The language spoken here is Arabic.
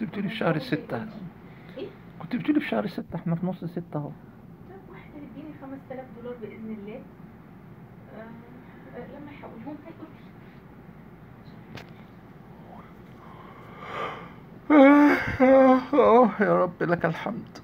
كنت بتقولي في شهر ستة. إيه؟ كنت بتقولي في شهر ستة إحنا في نص ستة أهو. واحد هيديني 5000 دولار بإذن الله. آه آه، لما يحولهم هيقول لي آه يا رب لك الحمد.